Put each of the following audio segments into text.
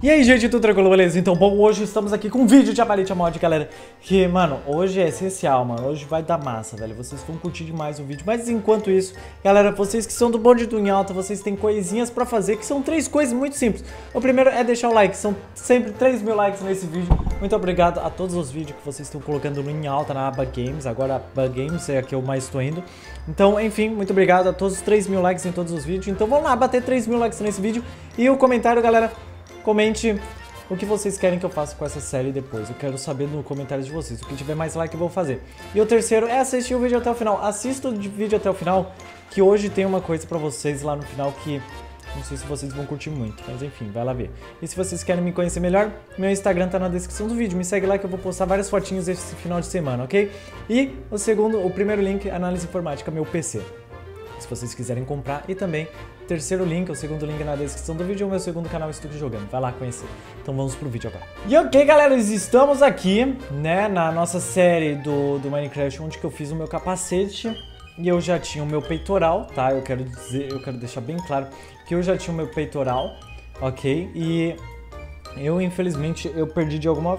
E aí, gente, tudo tranquilo, beleza? Então, bom, hoje estamos aqui com um vídeo de Avalite Mod, galera. Que, mano, hoje é essencial, mano. Hoje vai dar massa, velho. Vocês vão curtir demais o vídeo. Mas enquanto isso, galera, vocês que são do bonde do em alta, vocês têm coisinhas pra fazer, que são três coisas muito simples. O primeiro é deixar o like, são sempre 3 mil likes nesse vídeo. Muito obrigado a todos os vídeos que vocês estão colocando no em alta na aba Games. Agora a aba Games é a que eu mais estou indo. Então, enfim, muito obrigado a todos os 3 mil likes em todos os vídeos. Então, vamos lá, bater 3 mil likes nesse vídeo. E o comentário, galera Comente o que vocês querem que eu faça com essa série depois. Eu quero saber no comentário de vocês. O que tiver mais like eu vou fazer. E o terceiro é assistir o vídeo até o final. Assista o vídeo até o final, que hoje tem uma coisa pra vocês lá no final que não sei se vocês vão curtir muito, mas enfim, vai lá ver. E se vocês querem me conhecer melhor, meu Instagram tá na descrição do vídeo. Me segue lá que eu vou postar várias fotinhas esse final de semana, ok? E o segundo, o primeiro link, análise informática, meu PC se vocês quiserem comprar. E também, terceiro link, o segundo link na descrição do vídeo, é o meu segundo canal Estúdio Jogando. Vai lá conhecer. Então vamos pro vídeo agora. E ok, galera, estamos aqui, né, na nossa série do, do Minecraft, onde que eu fiz o meu capacete. E eu já tinha o meu peitoral, tá? Eu quero dizer, eu quero deixar bem claro que eu já tinha o meu peitoral, ok? E eu, infelizmente, eu perdi de alguma,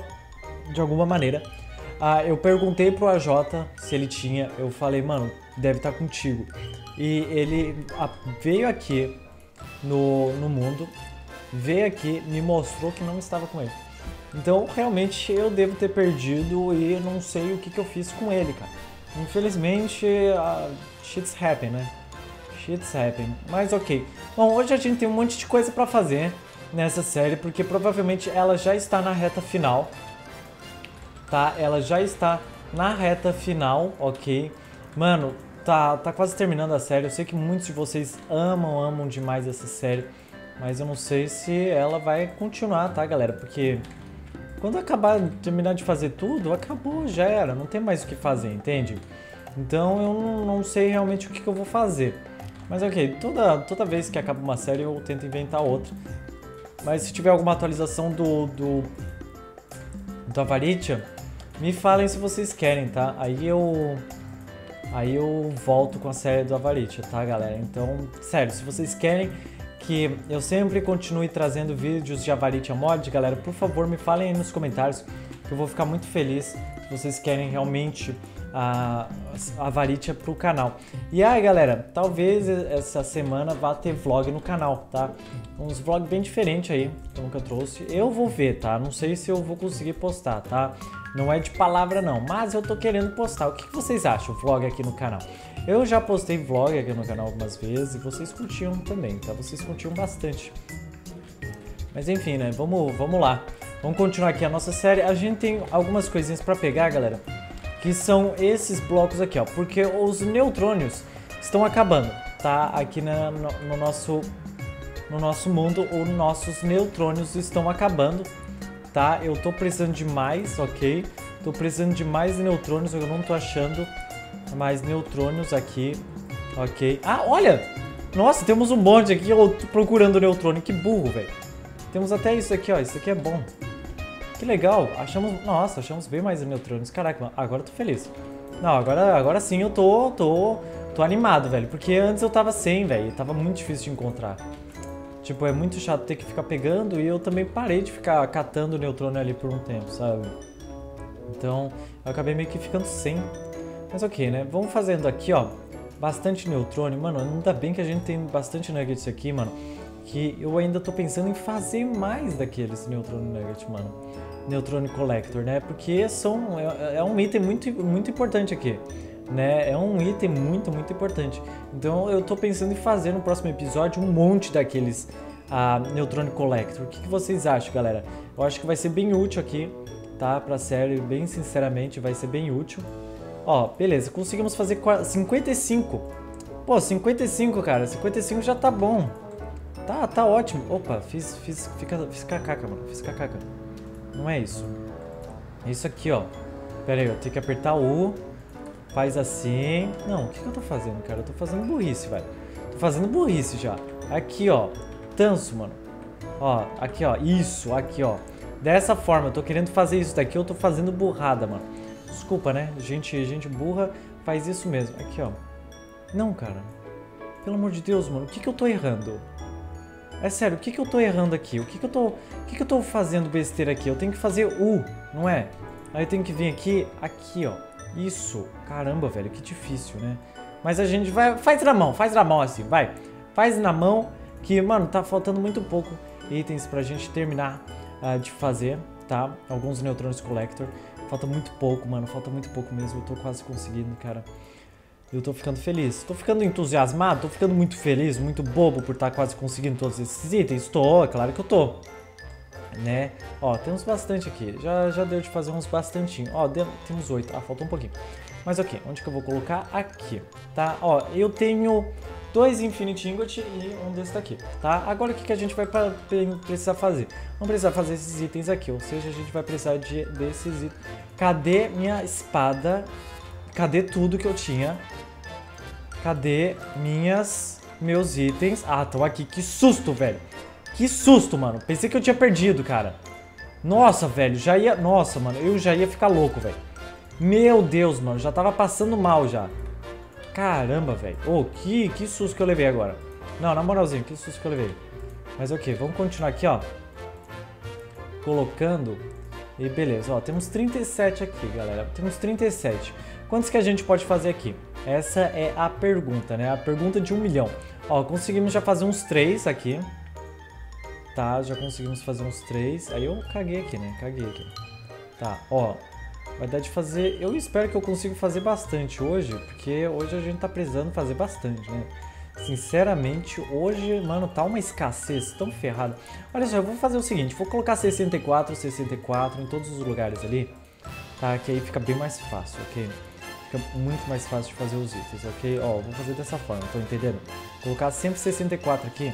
de alguma maneira. Ah, eu perguntei pro AJ se ele tinha, eu falei, mano, deve estar tá contigo. E ele veio aqui no, no mundo, veio aqui, me mostrou que não estava com ele. Então, realmente, eu devo ter perdido e não sei o que, que eu fiz com ele, cara. Infelizmente, uh, shit's happen, né? Shit's happen. Mas ok. Bom, hoje a gente tem um monte de coisa pra fazer nessa série, porque provavelmente ela já está na reta final. Tá? Ela já está na reta final, ok? Mano, tá, tá quase terminando a série. Eu sei que muitos de vocês amam, amam demais essa série. Mas eu não sei se ela vai continuar, tá, galera? Porque quando acabar, terminar de fazer tudo, acabou, já era. Não tem mais o que fazer, entende? Então eu não, sei realmente o que, que, eu vou fazer. Mas ok, toda, toda vez que acaba uma série eu tento inventar outra. Mas se tiver alguma atualização do, do, do Avaritia, me falem se vocês querem, tá? Aí eu aí eu volto com a série do Avaritia, tá, galera? Então, sério, se vocês querem que eu sempre continue trazendo vídeos de Avaritia Mod, galera, por favor, me falem aí nos comentários, que eu vou ficar muito feliz vocês querem realmente a, a Varitia pro canal. E aí, galera, talvez essa semana vá ter vlog no canal, tá? Uns vlogs bem diferentes aí, que eu nunca trouxe. Eu vou ver, tá? Não sei se eu vou conseguir postar, tá? Não é de palavra não, mas eu tô querendo postar. O que vocês acham, vlog aqui no canal? Eu já postei vlog aqui no canal algumas vezes e vocês curtiam também, tá? Vocês curtiam bastante. Mas enfim, né? Vamos, vamos lá. Vamos continuar aqui a nossa série. A gente tem algumas coisinhas pra pegar, galera. Que são esses blocos aqui, ó. Porque os neutrônios estão acabando, tá? Aqui na, no, no nosso, no nosso mundo, os nossos neutrônios estão acabando tá? Eu tô precisando de mais, ok? Tô precisando de mais neutrônios, eu não tô achando mais neutrônios aqui, ok? Ah, olha! Nossa, temos um monte aqui, eu procurando neutrônio, que burro, velho. Temos até isso aqui, ó, isso aqui é bom. Que legal, achamos, nossa, achamos bem mais neutrônios. Caraca, agora eu tô feliz. Não, agora, agora sim eu tô, tô, tô animado, velho, porque antes eu tava sem, velho, tava muito difícil de encontrar. Tipo, é muito chato ter que ficar pegando e eu também parei de ficar catando o neutrônio ali por um tempo, sabe? Então, eu acabei meio que ficando sem. Mas ok, né? Vamos fazendo aqui, ó, bastante neutrônio. Mano, ainda bem que a gente tem bastante nuggets aqui, mano. Que eu ainda tô pensando em fazer mais daqueles neutrônio nugget, mano. Neutrônio collector, né? Porque são, é, é um item muito, muito importante aqui né? É um item muito, muito importante. Então eu tô pensando em fazer no próximo episódio um monte daqueles uh, Neutronic Collector. O que, que, vocês acham, galera? Eu acho que vai ser bem útil aqui, tá? Pra série, bem sinceramente, vai ser bem útil. Ó, beleza, conseguimos fazer 55. Pô, 55, cara, 55 já tá bom. Tá, tá ótimo. Opa, fiz, fiz, fica, fiz cacaca, mano, fiz cacaca. Não é isso. É isso aqui, ó. Pera aí, eu tenho que apertar o. Faz assim. Não, o que, que eu tô fazendo, cara? Eu tô fazendo burrice, velho. Tô fazendo burrice já. Aqui, ó. Tanso, mano. Ó, aqui, ó. Isso, aqui, ó. Dessa forma, eu tô querendo fazer isso daqui, eu tô fazendo burrada, mano. Desculpa, né? Gente, gente burra faz isso mesmo. Aqui, ó. Não, cara. Pelo amor de Deus, mano. O que, que eu tô errando? É sério, o que, que eu tô errando aqui? O que, que eu tô. O que, que eu tô fazendo besteira aqui? Eu tenho que fazer U, não é? Aí eu tenho que vir aqui, aqui, ó. Isso. Caramba, velho, que difícil, né? Mas a gente vai. Faz na mão, faz na mão assim, vai. Faz na mão, que, mano, tá faltando muito pouco itens pra gente terminar uh, de fazer, tá? Alguns Neutrons Collector. Falta muito pouco, mano, falta muito pouco mesmo. Eu tô quase conseguindo, cara. Eu tô ficando feliz. Tô ficando entusiasmado, tô ficando muito feliz, muito bobo por estar tá quase conseguindo todos esses itens. Tô, é claro que eu tô. Né? Ó, temos bastante aqui. Já, já deu de fazer uns bastantinho. Ó, deu, temos oito. Ah, faltou um pouquinho. Mas ok, onde que eu vou colocar? Aqui, tá? Ó, eu tenho dois Infinite Ingot e um desse daqui, tá? Agora o que, que a gente vai pra, precisar fazer? Vamos precisar fazer esses itens aqui, ou seja, a gente vai precisar de, desses itens. Cadê minha espada? Cadê tudo que eu tinha? Cadê minhas, meus itens? Ah, estão aqui. Que susto, velho. Que susto, mano. Pensei que eu tinha perdido, cara. Nossa, velho, já ia... Nossa, mano, eu já ia ficar louco, velho. Meu Deus, mano, já tava passando mal já. Caramba, velho. Oh, que, que susto que eu levei agora. Não, na moralzinha, que susto que eu levei. Mas ok, vamos continuar aqui, ó. Colocando. E beleza, ó, temos 37 aqui, galera. Temos 37. Quantos que a gente pode fazer aqui? Essa é a pergunta, né? A pergunta de um milhão. Ó, conseguimos já fazer uns três aqui. Tá, já conseguimos fazer uns três. Aí eu caguei aqui, né? Caguei aqui. Tá, ó. Vai dar de fazer... Eu espero que eu consiga fazer bastante hoje, porque hoje a gente tá precisando fazer bastante, né? Sinceramente, hoje, mano, tá uma escassez tão ferrada. Olha só, eu vou fazer o seguinte, vou colocar 64, 64 em todos os lugares ali, tá? Que aí fica bem mais fácil, ok? Fica muito mais fácil de fazer os itens, ok? Ó, vou fazer dessa forma, tô entendendo? Colocar sempre 64 aqui,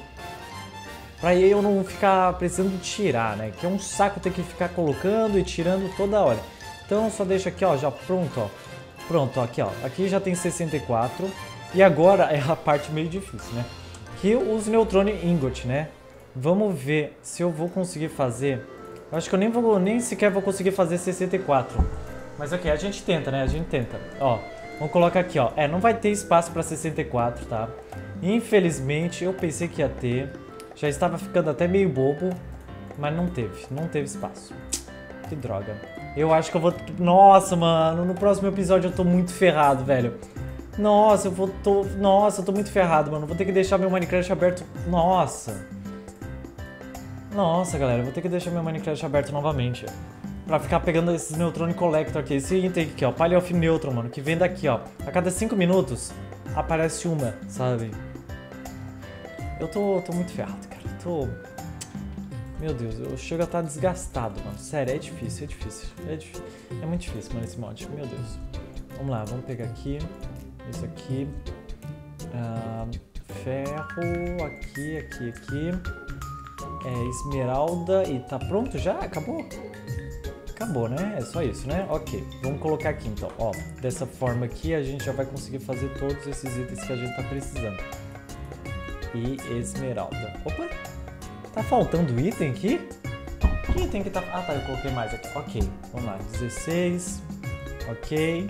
pra eu não ficar precisando tirar, né? Que é um saco ter que ficar colocando e tirando toda hora. Então só deixa aqui, ó, já pronto, ó. Pronto, aqui, ó. Aqui já tem 64. E agora é a parte meio difícil, né? Que os Neutrone Ingot, né? Vamos ver se eu vou conseguir fazer. Eu acho que eu nem vou, nem sequer vou conseguir fazer 64. Mas ok, a gente tenta, né? A gente tenta. Ó, vamos colocar aqui, ó. É, não vai ter espaço para 64, tá? Infelizmente, eu pensei que ia ter. Já estava ficando até meio bobo, mas não teve. Não teve espaço. Que droga. Eu acho que eu vou... Nossa, mano, no próximo episódio eu tô muito ferrado, velho. Nossa, eu vou... Tô... Nossa, eu tô muito ferrado, mano. Vou ter que deixar meu Minecraft aberto... Nossa. Nossa, galera, vou ter que deixar meu Minecraft aberto novamente. Pra ficar pegando esses Neutron Collector aqui. Esse item aqui, ó. Palha of Neutron, mano. Que vem daqui, ó. A cada 5 minutos aparece uma, sabe? Eu tô, tô muito ferrado, cara. Tô... Meu Deus, eu chego a estar tá desgastado, mano. Sério, é difícil, é difícil. É, difícil. é muito difícil, mano, esse mod. Meu Deus. Vamos lá, vamos pegar aqui. Isso aqui. Ah, ferro. Aqui, aqui, aqui. É, esmeralda. E tá pronto já? Acabou? Acabou, né? É só isso, né? Ok, vamos colocar aqui então. Ó, dessa forma aqui a gente já vai conseguir fazer todos esses itens que a gente tá precisando. E esmeralda. Opa! Tá faltando item aqui? Que item que tá... Ah, tá, eu coloquei mais aqui. Ok, vamos lá. 16. Ok.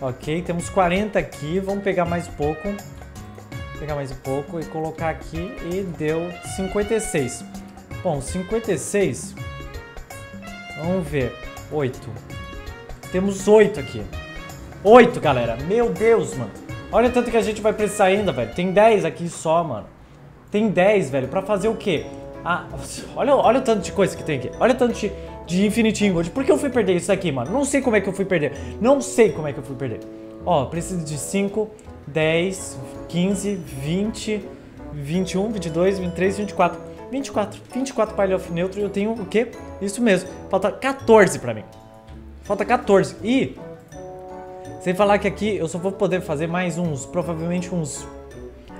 Ok, temos 40 aqui. Vamos pegar mais um pouco. Pegar mais um pouco e colocar aqui. E deu 56. Bom, 56 Vamos ver. Oito. Temos oito aqui. Oito, galera. Meu Deus, mano. Olha o tanto que a gente vai precisar ainda, velho. Tem dez aqui só, mano. Tem dez, velho. Pra fazer o quê? Ah, olha, olha o tanto de coisa que tem aqui. Olha o tanto de, de Infinity Ingot. Por que eu fui perder isso aqui, mano? Não sei como é que eu fui perder. Não sei como é que eu fui perder. Ó, preciso de 5, 10, 15, 20, 21, 22, 23, 24. 24. 24 Pile of Neutro e eu tenho o quê? Isso mesmo. Falta 14 pra mim. Falta 14. E... Sem falar que aqui eu só vou poder fazer mais uns, provavelmente uns...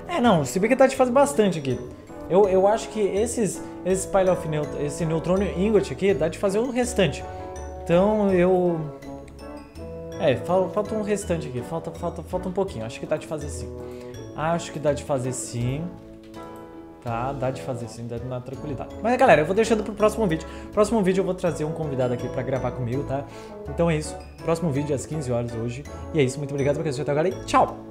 É, não, se bem que tá de fazer bastante aqui. Eu, eu acho que esses, esses Pile of Neutron, esse Neutrônio Ingot aqui, dá de fazer o restante. Então eu... É, falta, falta um restante aqui, falta, falta, falta um pouquinho, acho que dá de fazer sim. Acho que dá de fazer sim tá? Dá de fazer sim, dá na tranquilidade. Mas galera, eu vou deixando pro próximo vídeo. Próximo vídeo eu vou trazer um convidado aqui pra gravar comigo, tá? Então é isso. Próximo vídeo às 15 horas hoje. E é isso, muito obrigado por assistir até agora e tchau!